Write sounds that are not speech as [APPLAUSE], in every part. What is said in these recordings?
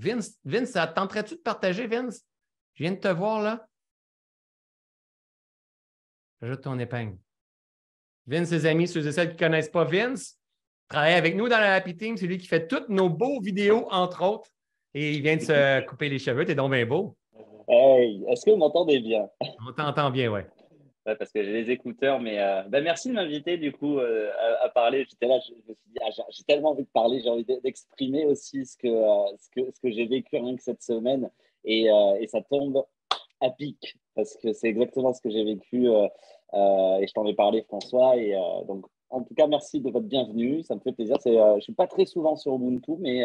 Vince, Vince, ça tenterait-tu de partager, Vince? Je viens de te voir là. Ajoute ton épingle. Vince, ses amis, ceux et celles qui ne connaissent pas Vince, travaille avec nous dans la Happy Team. C'est lui qui fait toutes nos beaux vidéos, entre autres. Et il vient de se couper les cheveux. T'es donc bien beau. Hey, est-ce que vous m'entendez bien? On t'entend bien, oui. Parce que j'ai les écouteurs, mais euh, ben, merci de m'inviter du coup euh, à, parler. J'étais là, je, me suis dit, ah, j'ai tellement envie de parler, j'ai envie d'exprimer aussi ce que, euh, ce que, ce que j'ai vécu rien que cette semaine. Et, et, ça tombe à pic, parce que c'est exactement ce que j'ai vécu. et je t'en ai parlé, François. Et donc, en tout cas, merci de votre bienvenue. Ça me fait plaisir. je ne suis pas très souvent sur Ubuntu, mais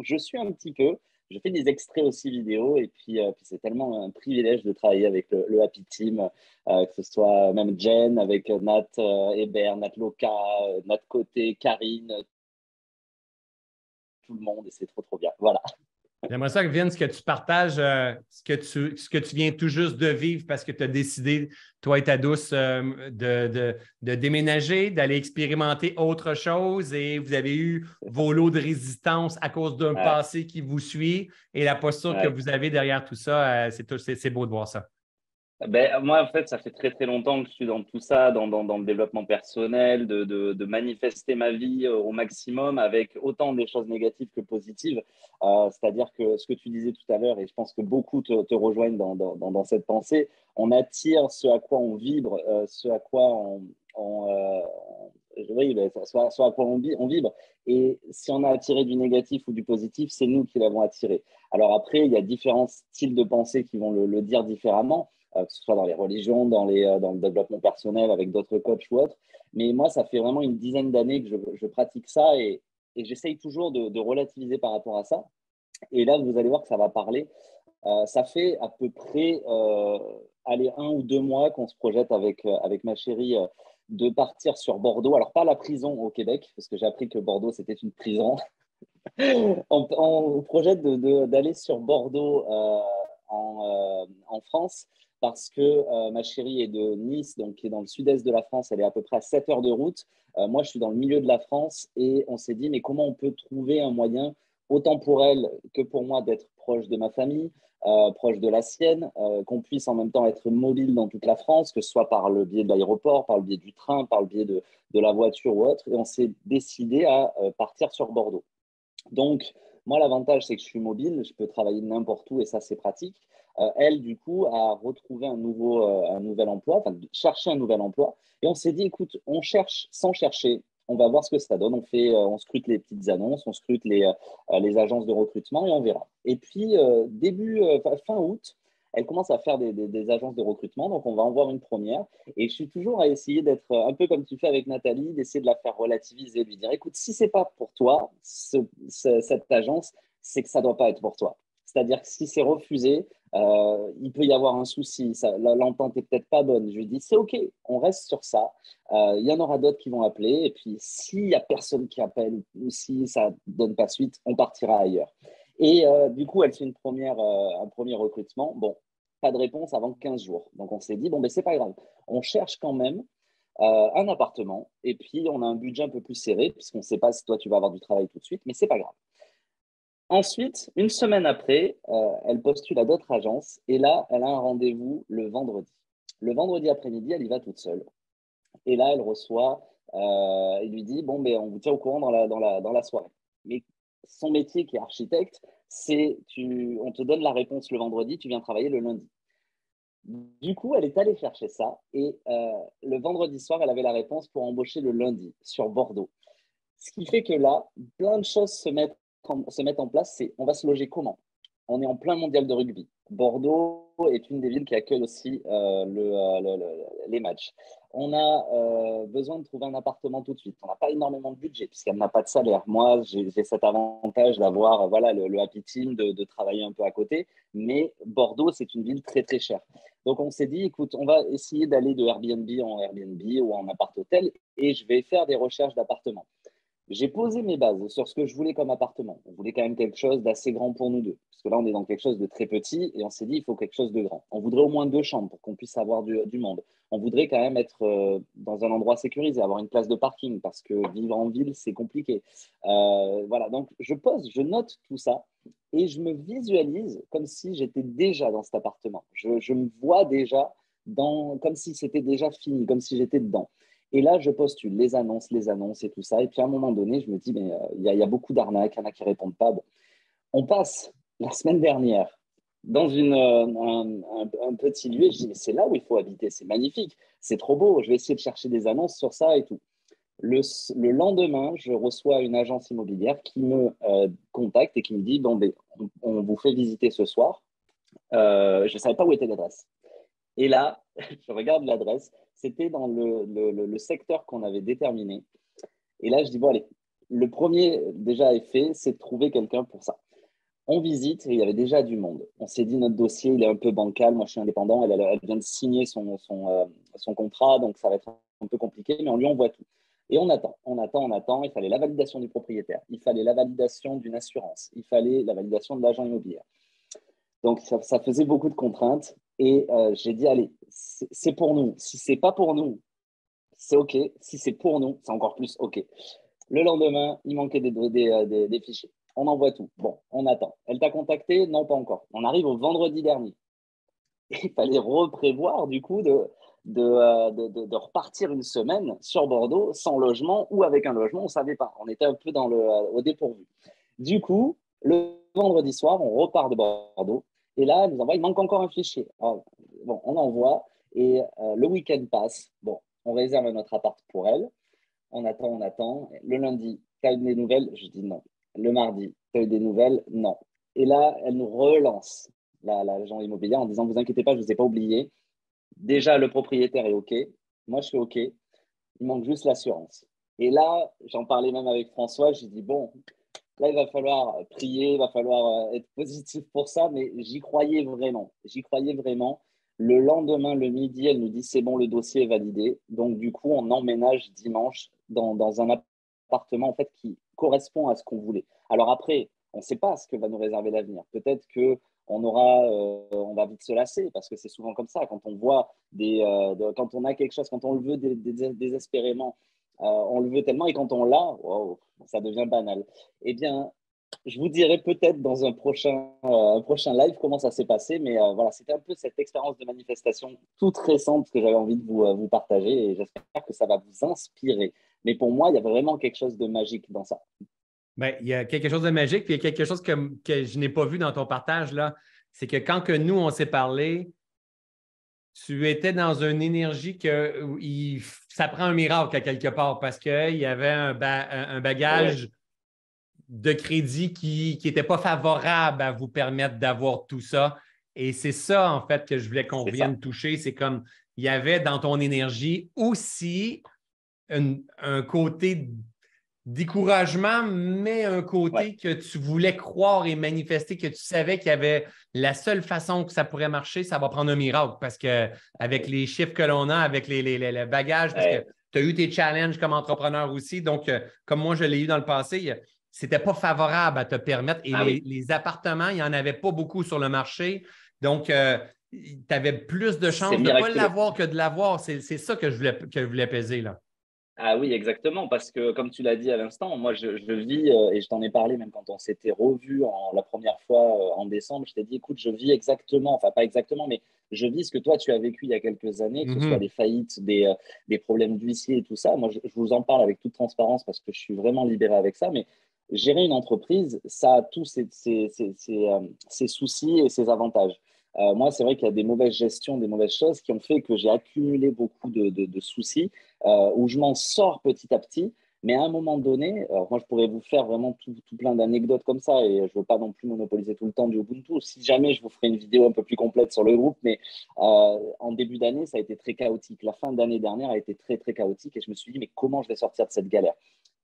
je suis un petit peu. Je fais des extraits aussi vidéo et puis, puis c'est tellement un privilège de travailler avec le, Happy Team, que ce soit même Jen avec Nat Hébert, Nat Loca, Nat Côté, Karine, tout le monde et c'est trop trop bien. Voilà. J'aimerais ça, Vince, que tu partages euh, ce, que tu, ce que tu viens tout juste de vivre parce que tu as décidé, toi et ta douce, euh, de, déménager, d'aller expérimenter autre chose et vous avez eu vos lots de résistance à cause d'un passé qui vous suit et la posture que vous avez derrière tout ça, euh, c'est beau de voir ça. Ben, moi, en fait, ça fait très très longtemps que je suis dans tout ça, dans, dans, dans le développement personnel, de, de, de, manifester ma vie euh, au maximum avec autant des choses négatives que positives. Euh, C'est-à-dire que ce que tu disais tout à l'heure, et je pense que beaucoup te, rejoignent dans, dans, cette pensée, on attire ce à quoi on vibre, euh, ce à quoi on, on euh, ben, soit, soit, à quoi vibre. Et si on a attiré du négatif ou du positif, c'est nous qui l'avons attiré. Alors après, il y a différents styles de pensée qui vont le dire différemment. Euh, que ce soit dans les religions, dans, les, euh, dans le développement personnel avec d'autres coachs ou autres. Mais moi, ça fait vraiment une dizaine d'années que je, pratique ça et, j'essaye toujours de, relativiser par rapport à ça. Et là, vous allez voir que ça va parler. Euh, ça fait à peu près euh, allez, un ou deux mois qu'on se projette avec, avec ma chérie de partir sur Bordeaux. Alors, pas la prison au Québec, parce que j'ai appris que Bordeaux, c'était une prison. [LAUGHS] on, projette d'aller sur Bordeaux en, en, France parce que euh, ma chérie est de Nice, donc qui est dans le sud-est de la France. Elle est à peu près à 7 heures de route. Euh, moi, je suis dans le milieu de la France et on s'est dit, mais comment on peut trouver un moyen, autant pour elle que pour moi, d'être proche de ma famille, euh, proche de la sienne, qu'on puisse en même temps être mobile dans toute la France, que ce soit par le biais de l'aéroport, par le biais du train, par le biais de, de la voiture ou autre. Et on s'est décidé à partir sur Bordeaux. Donc, moi, l'avantage, c'est que je suis mobile, je peux travailler n'importe où et ça, c'est pratique. Euh, elle, du coup, a retrouvé un, nouveau, euh, un nouvel emploi, enfin, cherché un nouvel emploi. Et on s'est dit, écoute, on cherche sans chercher. On va voir ce que ça donne. On, fait, euh, on scrute les petites annonces, on scrute les, les agences de recrutement et on verra. Et puis, début, fin août, elle commence à faire des, des, agences de recrutement. Donc, on va en voir une première. Et je suis toujours à essayer d'être un peu comme tu fais avec Nathalie, d'essayer de la faire relativiser, lui dire écoute, si c'est pas pour toi, cette agence, c'est que ça doit pas être pour toi. C'est-à-dire que si c'est refusé, euh, il peut y avoir un souci, l'entente est peut-être pas bonne. Je lui dis, c'est OK, on reste sur ça. Euh, il y en aura d'autres qui vont appeler. Et puis, s'il n'y a personne qui appelle ou si ça ne donne pas suite, on partira ailleurs. Et euh, du coup, elle fait une première, un premier recrutement. Bon, pas de réponse avant 15 jours. Donc, on s'est dit, bon, ben, c'est pas grave. On cherche quand même un appartement. Et puis, on a un budget un peu plus serré, puisqu'on ne sait pas si toi, tu vas avoir du travail tout de suite, mais c'est pas grave. Ensuite, une semaine après, euh, elle postule à d'autres agences et là, elle a un rendez-vous le vendredi. Le vendredi après-midi, elle y va toute seule. Et là, elle reçoit, euh, lui dit, bon, ben, on vous tient au courant dans la, dans la, dans la soirée. Mais son métier qui est architecte, c'est tu, on te donne la réponse le vendredi, tu viens travailler le lundi. Du coup, elle est allée chercher ça et euh, le vendredi soir, elle avait la réponse pour embaucher le lundi sur Bordeaux. Ce qui fait que là, plein de choses se mettent se mettre en place, c'est on va se loger comment? On est en plein mondial de rugby. Bordeaux est une des villes qui accueille aussi euh, euh, le, les matchs. On a euh, besoin de trouver un appartement tout de suite. On n'a pas énormément de budget puisqu'elle n'a pas de salaire. Moi, j'ai cet avantage d'avoir voilà, le, happy team, de, de, travailler un peu à côté. Mais Bordeaux, c'est une ville très très chère. Donc on s'est dit, écoute, on va essayer d'aller de Airbnb en Airbnb ou en appart-hôtel et je vais faire des recherches d'appartements. J'ai posé mes bases sur ce que je voulais comme appartement. On voulait quand même quelque chose d'assez grand pour nous deux. Parce que là, on est dans quelque chose de très petit et on s'est dit, il faut quelque chose de grand. On voudrait au moins deux chambres pour qu'on puisse avoir du, monde. On voudrait quand même être euh, dans un endroit sécurisé, avoir une place de parking parce que vivre en ville, c'est compliqué. Euh, voilà, donc je pose, je note tout ça et je me visualise comme si j'étais déjà dans cet appartement. Je, je me vois déjà dans, comme si c'était déjà fini, comme si j'étais dedans. Et là, je postule les annonces, les annonces et tout ça. Et puis à un moment donné, je me dis, mais euh, il y, a beaucoup d'arnaques, il y en a qui ne répondent pas. On passe la semaine dernière dans une, euh, un, petit lieu je dis, mais c'est là où il faut habiter, c'est magnifique, c'est trop beau, je vais essayer de chercher des annonces sur ça et tout. Le, lendemain, je reçois une agence immobilière qui me euh, contacte et qui me dit, bon, ben, on, vous fait visiter ce soir. je ne savais pas où était l'adresse. Et là, [LAUGHS] je regarde l'adresse, c'était dans le, secteur qu'on avait déterminé. Et là, je dis, bon, allez, le premier déjà effet, c'est de trouver quelqu'un pour ça. On visite et il y avait déjà du monde. On s'est dit, notre dossier, il est un peu bancal. Moi, je suis indépendant. Elle, vient de signer son, son, euh, son, contrat, donc ça va être un peu compliqué, mais on lui envoie tout. Et on attend, on attend, on attend. Il fallait la validation du propriétaire, il fallait la validation d'une assurance, il fallait la validation de l'agent immobilier. Donc, ça, faisait beaucoup de contraintes. Et euh, j'ai dit, allez, c'est pour nous. Si c'est pas pour nous, c'est OK. Si c'est pour nous, c'est encore plus OK. Le lendemain, il manquait des, des, des, fichiers. On envoie tout. Bon, on attend. Elle t'a contacté? Non, pas encore. On arrive au vendredi dernier. [LAUGHS] Il fallait reprévoir, du coup, de, euh, de, de, de, repartir une semaine sur Bordeaux sans logement ou avec un logement, on ne savait pas. On était un peu dans le, euh, au dépourvu. Du coup, le vendredi soir, on repart de Bordeaux. Et là, elle nous envoie, il manque encore un fichier. bon, on envoie et euh, le week-end passe. Bon, on réserve notre appart pour elle. On attend, on attend. Le lundi, tu eu des nouvelles? Je dis non. Le mardi, tu eu des nouvelles? Non. Et là, elle nous relance, l'agent la, immobilier, en disant Vous inquiétez pas, je ne vous ai pas oublié. Déjà, le propriétaire est OK. Moi, je suis OK. Il manque juste l'assurance. Et là, j'en parlais même avec François. J'ai dit Bon, Là, il va falloir prier, il va falloir euh, être positif pour ça, mais j'y croyais vraiment. J'y croyais vraiment. Le lendemain, le midi, elle nous dit c'est bon, le dossier est validé. Donc, du coup, on emménage dimanche dans, un appartement en fait qui correspond à ce qu'on voulait. Alors après, on ne sait pas ce que va nous réserver l'avenir. Peut-être que on aura, euh, on va vite se lasser parce que c'est souvent comme ça. Quand on voit des, euh, quand on a quelque chose, quand on le veut désespérément euh, on le veut tellement et quand on l'a, ça devient banal. Eh bien, je vous dirai peut-être dans un prochain, euh, prochain live comment ça s'est passé, mais euh, voilà, c'était un peu cette expérience de manifestation toute récente que j'avais envie de vous, vous partager et j'espère que ça va vous inspirer. Mais pour moi, il y a vraiment quelque chose de magique dans ça. Bien, il y a quelque chose de magique, puis il y a quelque chose que, que je n'ai pas vu dans ton partage, là. C'est que quand que nous, on s'est parlé, tu étais dans une énergie que ça prend un miracle à quelque part parce qu'il y avait un, bagage de crédit qui n'était pas favorable à vous permettre d'avoir tout ça. Et c'est ça, en fait, que je voulais qu'on vienne toucher. C'est comme il y avait dans ton énergie aussi un côté découragement, mais un côté que tu voulais croire et manifester, que tu savais qu'il y avait la seule façon que ça pourrait marcher, ça va prendre un miracle parce que avec les chiffres que l'on a, avec les, les, bagages, parce que tu as eu tes challenges comme entrepreneur aussi. Donc, euh, comme moi, je l'ai eu dans le passé, c'était pas favorable à te permettre. Et ah les, appartements, il n'y en avait pas beaucoup sur le marché. Donc, euh, tu avais plus de chances de ne pas l'avoir que de l'avoir. C'est ça que je voulais, que je voulais peser là. Ah oui, exactement, parce que comme tu l'as dit à l'instant, moi je, vis, euh, et je t'en ai parlé même quand on s'était revu la première fois euh, en décembre, je t'ai dit, écoute, je vis exactement, enfin pas exactement, mais je vis ce que toi tu as vécu il y a quelques années, que ce soit mhm. des faillites, des, euh, des problèmes d'huissier et tout ça. Moi je, vous en parle avec toute transparence parce que je suis vraiment libéré avec ça, mais gérer une entreprise, ça a tous ses, ses soucis et ses avantages. Euh, moi, c'est vrai qu'il y a des mauvaises gestions, des mauvaises choses qui ont fait que j'ai accumulé beaucoup de, soucis, euh, où je m'en sors petit à petit. Mais à un moment donné, moi, je pourrais vous faire vraiment tout, plein d'anecdotes comme ça, et je ne veux pas non plus monopoliser tout le temps du Ubuntu. Si jamais, je vous ferai une vidéo un peu plus complète sur le groupe, mais euh, en début d'année, ça a été très chaotique. La fin d'année dernière a été très, très chaotique, et je me suis dit, mais comment je vais sortir de cette galère?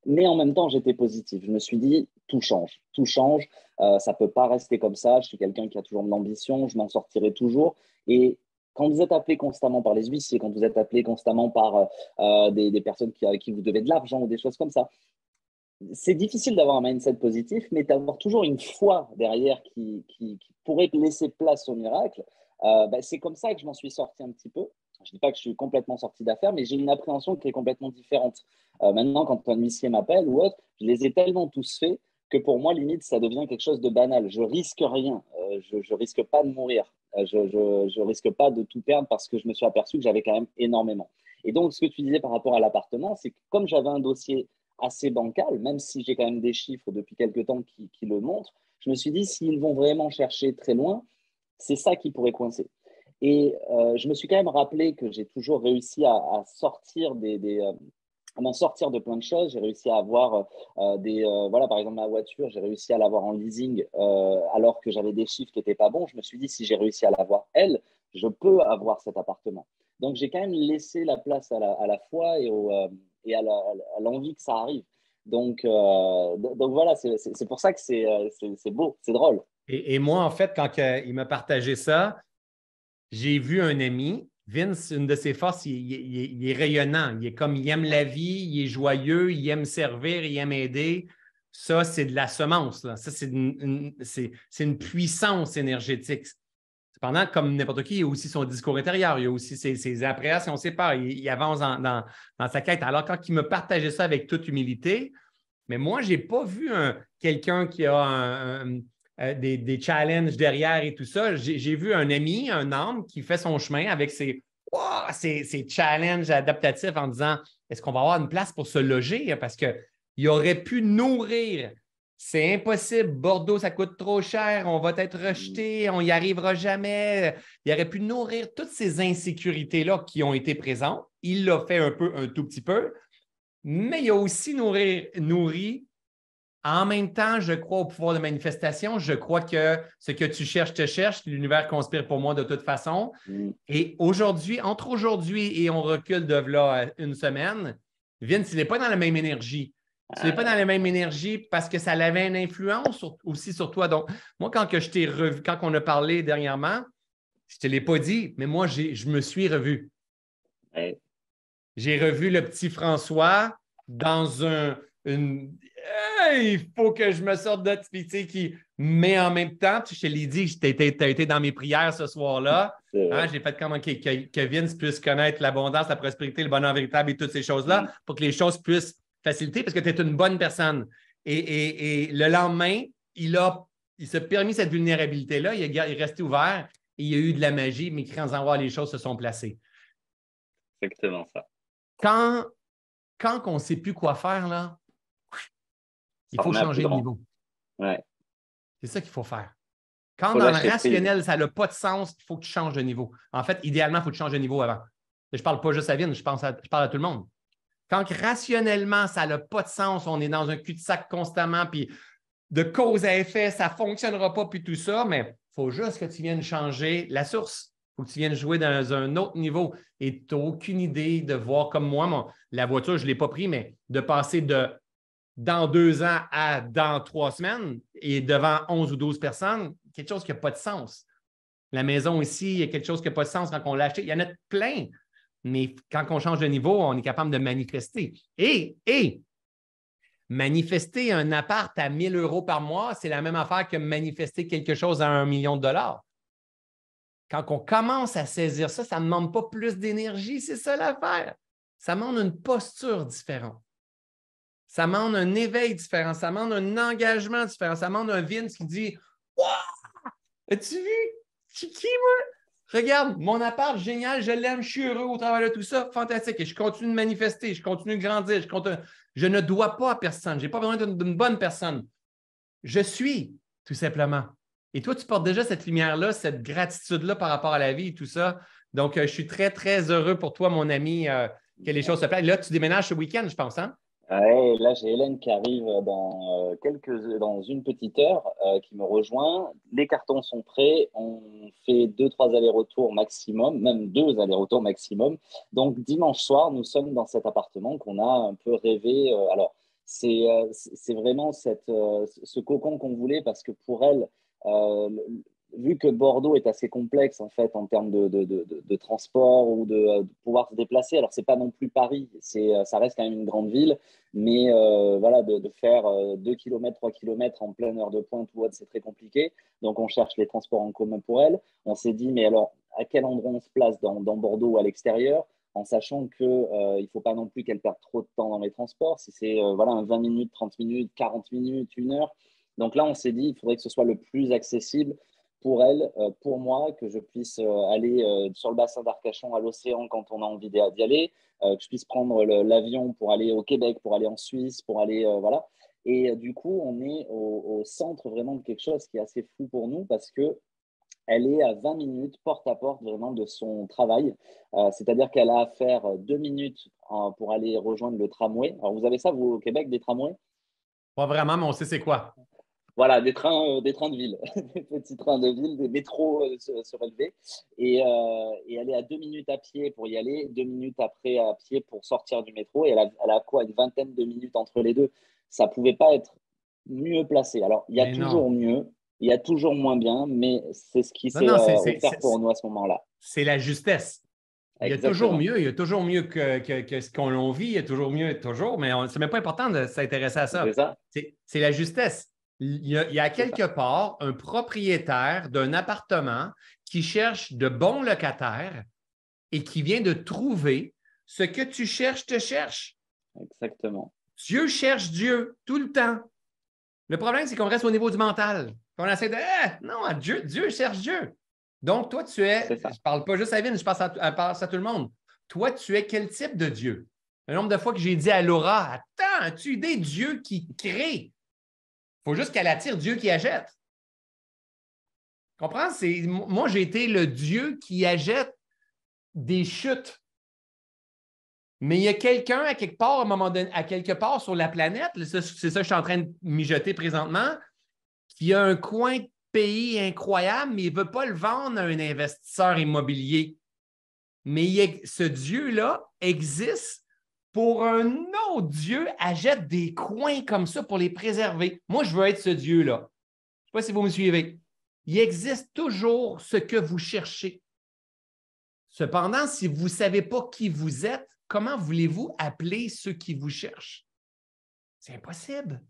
Mais en même temps, j'étais positif. Je me suis dit, tout change, tout change. Euh, ça ne peut pas rester comme ça. Je suis quelqu'un qui a toujours de l'ambition, je m'en sortirai toujours. Et quand vous êtes appelé constamment par les huissiers, quand vous êtes appelé constamment par euh, des, personnes qui, avec qui vous devez de l'argent ou des choses comme ça, c'est difficile d'avoir un mindset positif, mais d'avoir toujours une foi derrière qui, pourrait laisser place au miracle. Euh, bah, c'est comme ça que je m'en suis sorti un petit peu. Je ne dis pas que je suis complètement sorti d'affaires, mais j'ai une appréhension qui est complètement différente. Euh, maintenant, quand un huissier m'appelle ou autre, je les ai tellement tous faits que pour moi, limite, ça devient quelque chose de banal. Je risque rien. Euh, je ne risque pas de mourir. je ne risque pas de tout perdre parce que je me suis aperçu que j'avais quand même énormément. Et donc, ce que tu disais par rapport à l'appartement, c'est que comme j'avais un dossier assez bancal, même si j'ai quand même des chiffres depuis quelques temps qui, le montrent, je me suis dit, s'ils vont vraiment chercher très loin, c'est ça qui pourrait coincer. Et euh, je me suis quand même rappelé que j'ai toujours réussi à, sortir des, euh, m'en sortir de plein de choses. J'ai réussi à avoir euh, des, voilà, par exemple ma voiture, j'ai réussi à l'avoir en leasing alors que j'avais des chiffres qui n'étaient pas bons. Je me suis dit si j'ai réussi à l'avoir elle, je peux avoir cet appartement. Donc j'ai quand même laissé la place à la, à la foi et au, et à l'envie que ça arrive. Donc, euh, donc voilà, c'est pour ça que euh, c'est beau, c'est drôle. Et, moi, en fait, quand il m'a partagé ça, j'ai vu un ami, Vince, une de ses forces, il, est rayonnant. Il est comme, il aime la vie, il est joyeux, il aime servir, il aime aider. Ça, c'est de la semence. Ça, c'est une, puissance énergétique. Cependant, comme n'importe qui, il a aussi son discours intérieur, il a aussi ses, ses appréhensions, ses peurs, il, avance dans, sa quête. Alors, quand il me partageait ça avec toute humilité, mais moi, je n'ai pas vu quelqu'un qui a euh, des, challenges derrière et tout ça. J'ai vu un ami, un homme qui fait son chemin avec ses, challenges adaptatifs en disant est-ce qu'on va avoir une place pour se loger? Parce qu'il aurait pu nourrir c'est impossible. Bordeaux, ça coûte trop cher. On va être rejeté. On n'y arrivera jamais. Il aurait pu nourrir toutes ces insécurités-là qui ont été présentes. Il l'a fait un peu, un tout petit peu. Mais il a aussi nourri, en même temps, je crois au pouvoir de manifestation. Je crois que ce que tu cherches te cherche. L'univers conspire pour moi de toute façon. Mm. Et aujourd'hui, entre aujourd'hui et on recule de là une semaine, Vince, il n'est pas dans la même énergie. Tu n'es pas dans la même énergie parce que ça avait une influence aussi sur toi. Donc, moi, quand que je t'ai revu, quand on a parlé dernièrement, je ne te l'ai pas dit, mais moi, je me suis revu. J'ai revu le petit François dans un. Une... il faut que je me sorte de ce qui. Mais en même temps, je te l'ai dit, tu as, été dans mes prières ce soir-là. [LAUGHS] Hein, j'ai fait comment que, que, Vince puisse connaître l'abondance, la prospérité, le bonheur véritable et toutes ces choses-là mm. pour que les choses puissent facilité parce que tu es une bonne personne. Et, le lendemain, il, a, il s'est permis cette vulnérabilité-là, il, est resté ouvert et il y a eu de la magie, mais quand en voir les choses se sont placées. Exactement ça. Quand, quand on ne sait plus quoi faire, là, il faut changer de niveau. Ouais. C'est ça qu'il faut faire. Quand dans le rationnel, ça n'a pas de sens, il faut que tu changes de niveau. En fait, idéalement, il faut que tu changes de niveau avant. Je ne parle pas juste à Vine, je, pense je parle à tout le monde. Quand rationnellement, ça n'a pas de sens, on est dans un cul-de-sac constamment, puis de cause à effet, ça ne fonctionnera pas, puis tout ça, mais il faut juste que tu viennes changer la source. Il faut que tu viennes jouer dans un autre niveau. Et tu n'as aucune idée de voir comme moi, la voiture, je ne l'ai pas pris, mais de passer de dans deux ans à dans trois semaines et devant 11 ou 12 personnes, quelque chose qui n'a pas de sens. La maison ici, il y a quelque chose qui n'a pas de sens quand on l'a acheté. Il y en a plein mais quand on change de niveau, on est capable de manifester. Et, et manifester un appart à 1000 euros par mois, c'est la même affaire que manifester quelque chose à un million de dollars. Quand on commence à saisir ça, ça ne demande pas plus d'énergie, c'est ça l'affaire. Ça demande une posture différente. Ça demande un éveil différent. Ça demande un engagement différent. Ça demande un Vince qui dit Waouh! As-tu vu? C'est qui, moi? Regarde, mon appart, génial, je l'aime, je suis heureux au travail de tout ça, fantastique. Et je continue de manifester, je continue de grandir, je, continue... je ne dois pas à personne, je n'ai pas besoin d'une bonne personne. Je suis, tout simplement. Et toi, tu portes déjà cette lumière-là, cette gratitude-là par rapport à la vie et tout ça. Donc, euh, je suis très, très heureux pour toi, mon ami, euh, que les choses se passent. Là, tu déménages ce week-end, je pense, hein? Là, j'ai Hélène qui arrive dans, euh, quelques, dans une petite heure, euh, qui me rejoint. Les cartons sont prêts. On fait deux, trois allers-retours maximum, même deux allers-retours maximum. Donc, dimanche soir, nous sommes dans cet appartement qu'on a un peu rêvé. Euh, alors, c'est vraiment cette, ce cocon qu'on voulait parce que pour elle, vu que Bordeaux est assez complexe en fait en termes de, de, de, transport ou de, pouvoir se déplacer, alors c'est pas non plus Paris, c'est ça reste quand même une grande ville, mais euh, voilà, de, faire 2 km, 3 km en pleine heure de pointe ou autre, c'est très compliqué. Donc on cherche les transports en commun pour elle. On s'est dit, mais alors à quel endroit on se place dans, Bordeaux ou à l'extérieur en sachant qu'il euh, ne faut pas non plus qu'elle perde trop de temps dans les transports. Si c'est euh, voilà, 20 minutes, 30 minutes, 40 minutes, une heure. Donc là, on s'est dit, il faudrait que ce soit le plus accessible pour elle, euh, pour moi, que je puisse euh, aller euh, sur le bassin d'Arcachon à l'océan quand on a envie d'y aller, que je puisse prendre l'avion pour aller au Québec, pour aller en Suisse, pour aller voilà. Et du coup, on est au, centre vraiment de quelque chose qui est assez fou pour nous parce que elle est à 20 minutes porte à porte vraiment de son travail. C'est-à-dire qu'elle a à faire deux minutes pour aller rejoindre le tramway. Alors, vous avez ça, vous, au Québec, des tramways? Pas vraiment, mais on sait c'est quoi. Voilà, des trains, euh, des trains de ville, [LAUGHS] des petits trains de ville, des métros euh, surélevés. Et, euh, et elle est à deux minutes à pied pour y aller, deux minutes après à pied pour sortir du métro. Et elle a, elle a quoi Une vingtaine de minutes entre les deux. Ça ne pouvait pas être mieux placé. Alors, il y a toujours mieux, il y a toujours moins bien, mais c'est ce qui s'est offert pour nous à ce moment-là. C'est la justesse. Il y a toujours mieux, il y a toujours mieux que, que, ce qu'on vit, il y a toujours mieux, toujours, mais ce n'est même pas important de s'intéresser à ça. C'est la justesse il y, a, quelque part un propriétaire d'un appartement qui cherche de bons locataires et qui vient de trouver ce que tu cherches, te cherche. Exactement. Dieu cherche Dieu tout le temps. Le problème, c'est qu'on reste au niveau du mental. On essaie de eh, non, Dieu, Dieu cherche Dieu. Donc, toi, tu es, je ne parle pas juste à Vin, je passe à, à tout le monde. Toi, tu es quel type de Dieu? Le nombre de fois que j'ai dit à Laura, attends, as-tu des dieux qui crée? faut juste qu'elle attire Dieu qui achète. Comprends? moi, j'ai été le Dieu qui achète des chutes. Mais il y a quelqu'un à quelque part, à un à quelque part sur la planète, c'est ça que je suis en train de mijoter présentement, qui a un coin de pays incroyable, mais il ne veut pas le vendre à un investisseur immobilier. Mais ce Dieu-là existe pour un autre Dieu achète des coins comme ça pour les préserver. Moi, je veux être ce Dieu-là. Je ne sais pas si vous me suivez. Il existe toujours ce que vous cherchez. Cependant, si vous ne savez pas qui vous êtes, comment voulez-vous appeler ceux qui vous cherchent? C'est impossible.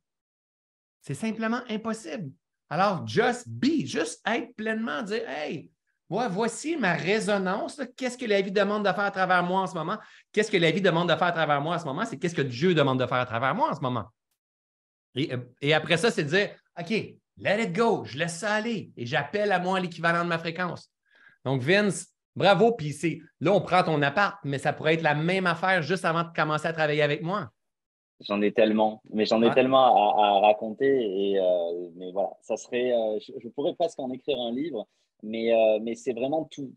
C'est simplement impossible. Alors, just be, juste être pleinement, dire, hey, voici ma résonance. Qu'est-ce que la vie demande de faire à travers moi en ce moment? Qu'est-ce que la vie demande de faire à travers moi en ce moment? C'est qu'est-ce que Dieu demande de faire à travers moi en ce moment? Et, euh, après ça, c'est de dire, OK, let it go, je laisse ça aller et j'appelle à moi l'équivalent de ma fréquence. Donc, Vince, bravo. Puis c'est là, on prend ton appart, mais ça pourrait être la même affaire juste avant de commencer à travailler avec moi. J'en ai tellement, mais j'en ai tellement à, raconter. Et, euh, mais voilà, ça serait, euh, je, pourrais presque en écrire un livre mais, euh, mais c'est vraiment tout.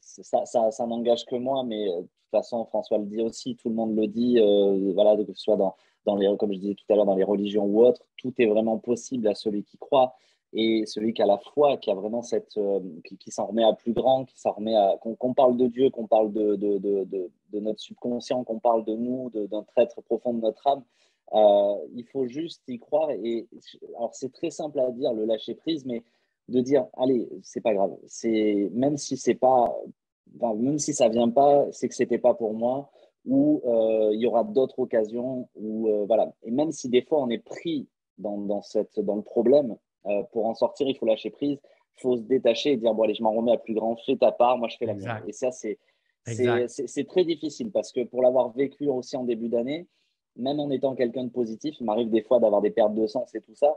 Ça, ça, ça n'engage que moi, mais euh, de toute façon, François le dit aussi, tout le monde le dit, euh, voilà, que ce soit dans, dans les, comme je disais tout à l'heure, dans les religions ou autres, tout est vraiment possible à celui qui croit et celui qui a la foi, qui a vraiment cette, qui, s'en remet à plus grand, qui s'en remet à, qu'on parle de Dieu, qu'on parle de, de, de, de, notre subconscient, qu'on parle de nous, d'un traître profond de notre âme. il faut juste y croire. Et alors, c'est très simple à dire, le lâcher prise, mais de dire allez, c'est pas grave. C'est même si c'est pas, même si ça vient pas, c'est que c'était pas pour moi. Ou euh, il y aura d'autres occasions. Ou euh, voilà. Et même si des fois on est pris dans, dans cette, dans le problème, euh, pour en sortir, il faut lâcher prise. Il faut se détacher et dire bon allez, je m'en remets à plus grand. Fais ta part, moi je fais la mienne. Et ça c'est c'est très difficile parce que pour l'avoir vécu aussi en début d'année, même en étant quelqu'un de positif, il m'arrive des fois d'avoir des pertes de sens et tout ça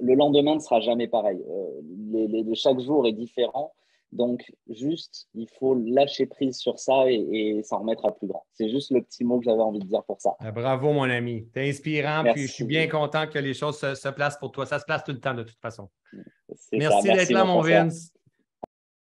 le lendemain ne sera jamais pareil. Euh, chaque jour est différent. Donc, juste, il faut lâcher prise sur ça et, s'en remettre à plus grand. C'est juste le petit mot que j'avais envie de dire pour ça. Ah, bravo, mon ami. Tu es inspirant. Puis je suis bien content que les choses se, placent pour toi. Ça se place tout le temps, de toute façon. Merci, d'être là, mon Vince.